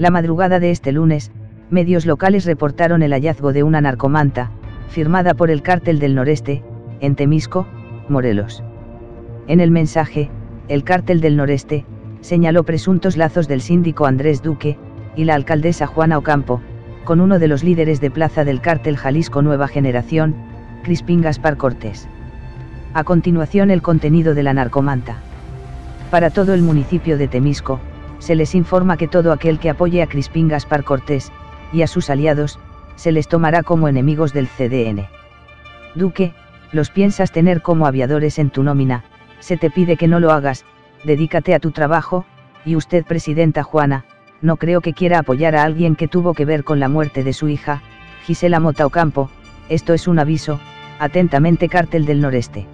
La madrugada de este lunes, medios locales reportaron el hallazgo de una narcomanta, firmada por el cártel del noreste, en Temisco, Morelos. En el mensaje, el cártel del noreste, señaló presuntos lazos del síndico Andrés Duque, y la alcaldesa Juana Ocampo, con uno de los líderes de plaza del cártel Jalisco Nueva Generación, Crispín Gaspar Cortés. A continuación el contenido de la narcomanta. Para todo el municipio de Temisco, se les informa que todo aquel que apoye a Crispín Gaspar Cortés, y a sus aliados, se les tomará como enemigos del CDN. Duque, los piensas tener como aviadores en tu nómina, se te pide que no lo hagas, dedícate a tu trabajo, y usted, Presidenta Juana, no creo que quiera apoyar a alguien que tuvo que ver con la muerte de su hija, Gisela Mota Ocampo, esto es un aviso, atentamente Cártel del Noreste.